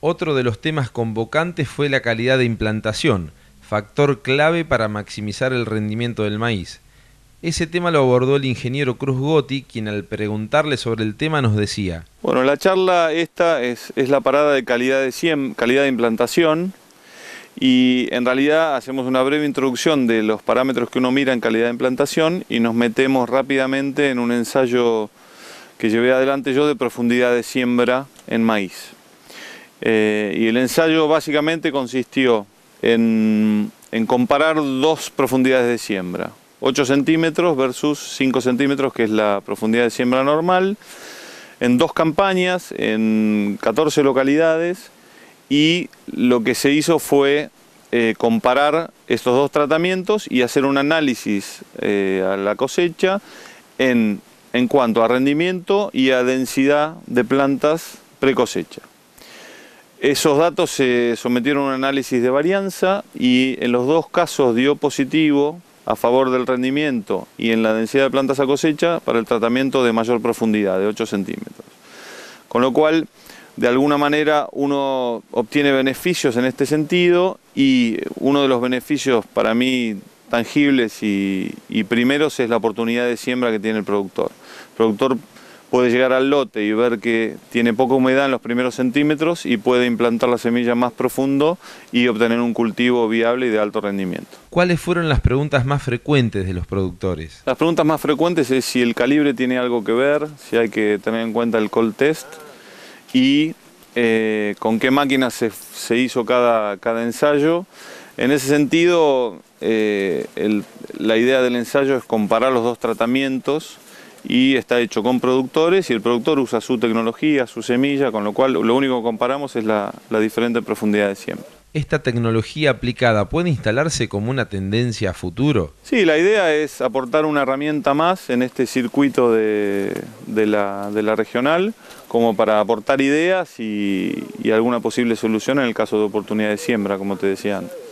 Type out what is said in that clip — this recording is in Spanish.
Otro de los temas convocantes fue la calidad de implantación, factor clave para maximizar el rendimiento del maíz. Ese tema lo abordó el ingeniero Cruz Gotti, quien al preguntarle sobre el tema nos decía. Bueno, la charla esta es, la parada de calidad de, calidad de implantación y en realidad hacemos una breve introducción de los parámetros que uno mira en calidad de implantación y nos metemos rápidamente en un ensayo que llevé adelante yo de profundidad de siembra en maíz. Eh, y el ensayo básicamente consistió en comparar dos profundidades de siembra. 8 centímetros versus 5 centímetros, que es la profundidad de siembra normal, en dos campañas, en 14 localidades, y lo que se hizo fue eh, comparar estos dos tratamientos y hacer un análisis eh, a la cosecha en, en cuanto a rendimiento y a densidad de plantas pre-cosecha. Esos datos se sometieron a un análisis de varianza y en los dos casos dio positivo a favor del rendimiento y en la densidad de plantas a cosecha para el tratamiento de mayor profundidad, de 8 centímetros. Con lo cual, de alguna manera, uno obtiene beneficios en este sentido y uno de los beneficios para mí tangibles y, primeros es la oportunidad de siembra que tiene el productor. El productor puede llegar al lote y ver que tiene poca humedad en los primeros centímetros y puede implantar la semilla más profundo y obtener un cultivo viable y de alto rendimiento. ¿Cuáles fueron las preguntas más frecuentes de los productores? Las preguntas más frecuentes es si el calibre tiene algo que ver, si hay que tener en cuenta el cold test y eh, con qué máquina se, hizo cada, cada, ensayo. En ese sentido, eh, la idea del ensayo es comparar los dos tratamientos y está hecho con productores y el productor usa su tecnología, su semilla, con lo cual lo único que comparamos es la, diferente profundidad de siembra. ¿Esta tecnología aplicada puede instalarse como una tendencia a futuro? Sí, la idea es aportar una herramienta más en este circuito de, la, regional, como para aportar ideas y, y alguna posible solución en el caso de oportunidad de siembra, como te decía antes.